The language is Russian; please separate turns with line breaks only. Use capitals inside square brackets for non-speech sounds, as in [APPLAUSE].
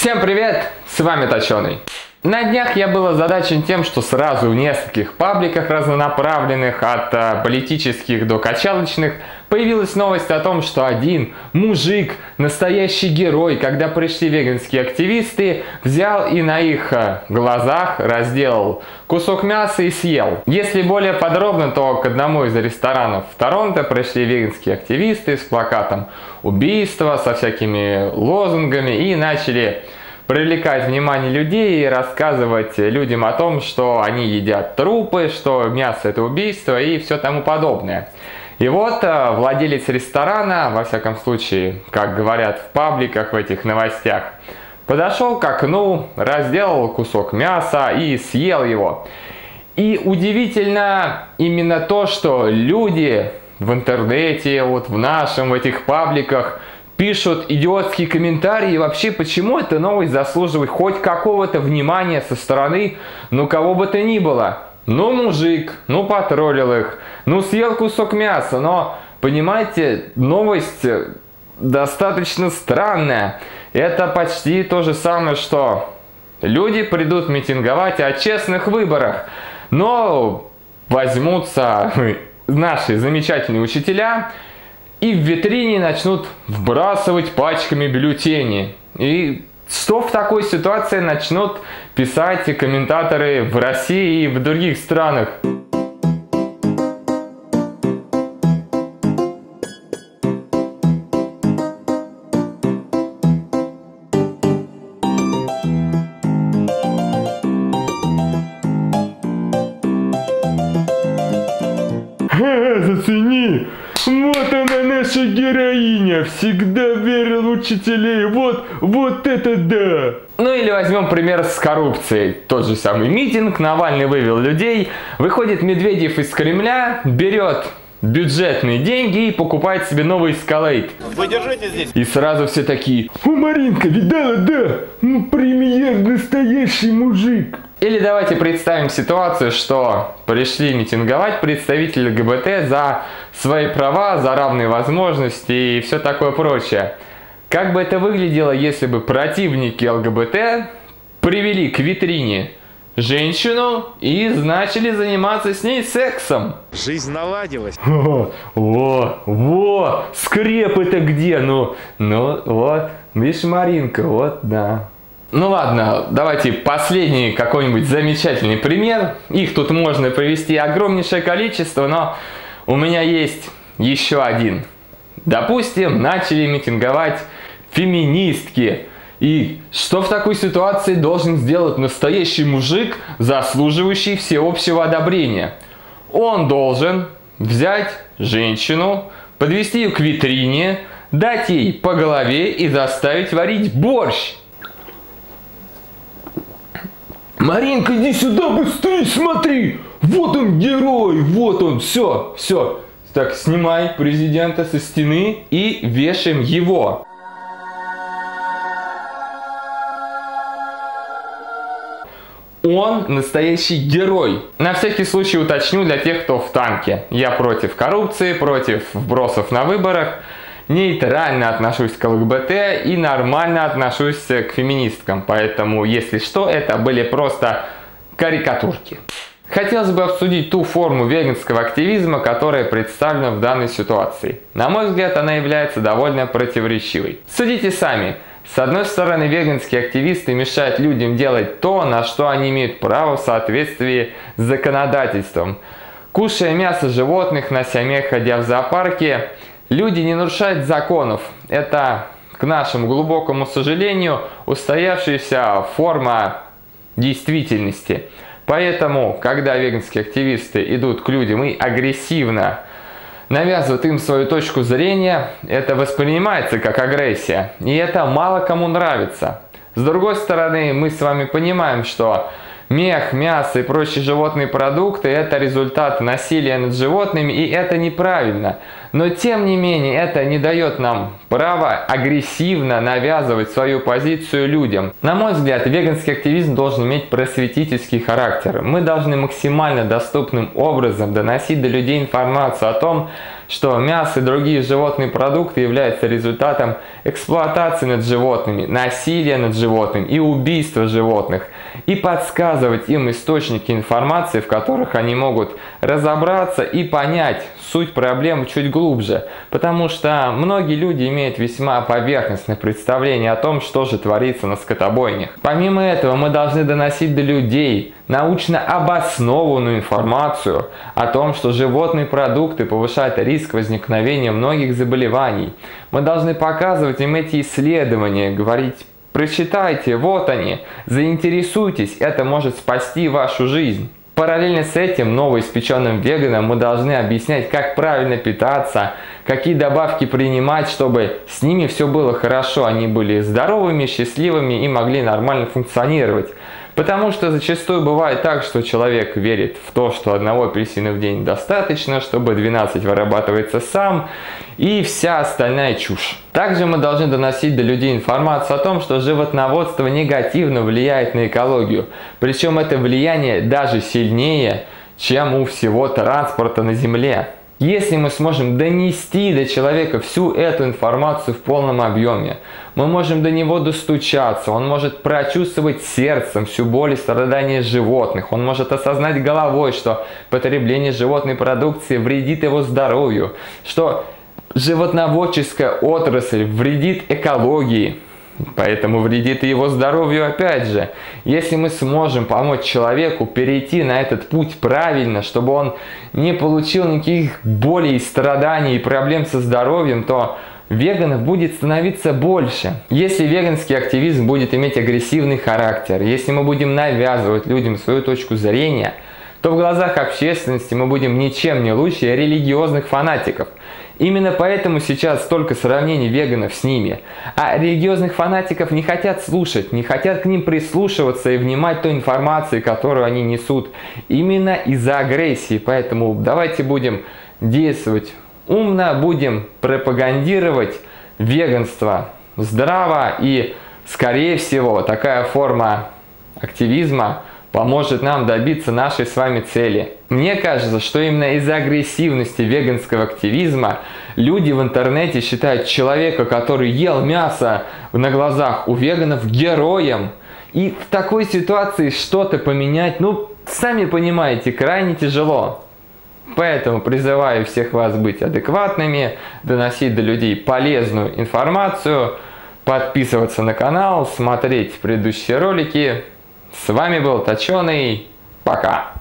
Всем привет! С вами Точеный. На днях я был озадачен тем, что сразу в нескольких пабликах разнонаправленных, от э, политических до качалочных, появилась новость о том, что один мужик, настоящий герой, когда пришли веганские активисты, взял и на их э, глазах разделал кусок мяса и съел. Если более подробно, то к одному из ресторанов в Торонто пришли веганские активисты с плакатом убийства, со всякими лозунгами и начали привлекать внимание людей и рассказывать людям о том, что они едят трупы, что мясо это убийство и все тому подобное. И вот э, владелец ресторана, во всяком случае, как говорят в пабликах, в этих новостях, подошел к окну, разделал кусок мяса и съел его. И удивительно именно то, что люди в интернете, вот в нашем, в этих пабликах – пишут идиотские комментарии. Вообще, почему эта новость заслуживает хоть какого-то внимания со стороны, ну, кого бы то ни было. Ну, мужик, ну, потроллил их, ну, съел кусок мяса, но, понимаете, новость достаточно странная. Это почти то же самое, что люди придут митинговать о честных выборах, но возьмутся [LAUGHS] наши замечательные учителя и в витрине начнут вбрасывать пачками бюллетени. И что в такой ситуации начнут писать комментаторы в России и в других странах?
Всегда верил учителей, вот, вот это да!
Ну или возьмем пример с коррупцией. Тот же самый митинг, Навальный вывел людей, выходит Медведев из Кремля, берет бюджетные деньги и покупает себе новый эскалейт.
Вы держите здесь.
И сразу все такие, о, Маринка, видала, да? Ну, премьер настоящий мужик.
Или давайте представим ситуацию, что пришли митинговать представители ЛГБТ за свои права, за равные возможности и все такое прочее. Как бы это выглядело, если бы противники ЛГБТ привели к витрине женщину и начали заниматься с ней сексом?
Жизнь наладилась. [LAUGHS]
О, во, во, скреп это где? Ну, ну, вот, видишь, Маринка, вот, да.
Ну ладно, давайте последний какой-нибудь замечательный пример. Их тут можно привести огромнейшее количество, но у меня есть еще один. Допустим, начали митинговать феминистки. И что в такой ситуации должен сделать настоящий мужик, заслуживающий всеобщего одобрения? Он должен взять женщину, подвести ее к витрине, дать ей по голове и заставить варить борщ.
Маринка, иди сюда быстрее, смотри! Вот он герой, вот он, все, все.
Так, снимай президента со стены и вешаем его. Он настоящий герой. На всякий случай уточню для тех, кто в танке. Я против коррупции, против вбросов на выборах нейтрально отношусь к ЛГБТ и нормально отношусь к феминисткам. Поэтому, если что, это были просто карикатурки. Хотелось бы обсудить ту форму веганского активизма, которая представлена в данной ситуации. На мой взгляд, она является довольно противоречивой. Судите сами. С одной стороны, веганские активисты мешают людям делать то, на что они имеют право в соответствии с законодательством. Кушая мясо животных, нося мех, ходя в зоопарке, Люди не нарушают законов. Это, к нашему глубокому сожалению, устоявшаяся форма действительности. Поэтому, когда веганские активисты идут к людям и агрессивно навязывают им свою точку зрения, это воспринимается как агрессия. И это мало кому нравится. С другой стороны, мы с вами понимаем, что мех, мясо и прочие животные продукты – это результат насилия над животными, и это неправильно. Но тем не менее, это не дает нам права агрессивно навязывать свою позицию людям. На мой взгляд, веганский активизм должен иметь просветительский характер. Мы должны максимально доступным образом доносить до людей информацию о том, что мясо и другие животные продукты являются результатом эксплуатации над животными, насилия над животными и убийства животных, и подсказывать им источники информации, в которых они могут разобраться и понять суть проблем чуть глубже, потому что многие люди имеют весьма поверхностное представление о том, что же творится на скотобойнях. Помимо этого, мы должны доносить до людей научно обоснованную информацию о том, что животные продукты повышают риск возникновения многих заболеваний. Мы должны показывать им эти исследования, говорить Прочитайте, вот они, заинтересуйтесь, это может спасти вашу жизнь. Параллельно с этим новоиспеченным веганам мы должны объяснять, как правильно питаться, какие добавки принимать, чтобы с ними все было хорошо, они были здоровыми, счастливыми и могли нормально функционировать. Потому что зачастую бывает так, что человек верит в то, что одного апельсина в день достаточно, чтобы 12 вырабатывается сам, и вся остальная чушь. Также мы должны доносить до людей информацию о том, что животноводство негативно влияет на экологию. Причем это влияние даже сильнее, чем у всего транспорта на Земле. Если мы сможем донести до человека всю эту информацию в полном объеме, мы можем до него достучаться, он может прочувствовать сердцем всю боль и страдания животных, он может осознать головой, что потребление животной продукции вредит его здоровью, что животноводческая отрасль вредит экологии, Поэтому вредит и его здоровью опять же. Если мы сможем помочь человеку перейти на этот путь правильно, чтобы он не получил никаких болей, страданий и проблем со здоровьем, то веганов будет становиться больше. Если веганский активизм будет иметь агрессивный характер, если мы будем навязывать людям свою точку зрения, то в глазах общественности мы будем ничем не лучше религиозных фанатиков. Именно поэтому сейчас столько сравнений веганов с ними. А религиозных фанатиков не хотят слушать, не хотят к ним прислушиваться и внимать той информации, которую они несут. Именно из-за агрессии. Поэтому давайте будем действовать умно, будем пропагандировать веганство здраво и, скорее всего, такая форма активизма поможет нам добиться нашей с вами цели. Мне кажется, что именно из-за агрессивности веганского активизма люди в интернете считают человека, который ел мясо на глазах у веганов, героем. И в такой ситуации что-то поменять, ну, сами понимаете, крайне тяжело. Поэтому призываю всех вас быть адекватными, доносить до людей полезную информацию, подписываться на канал, смотреть предыдущие ролики. С вами был Точеный. Пока.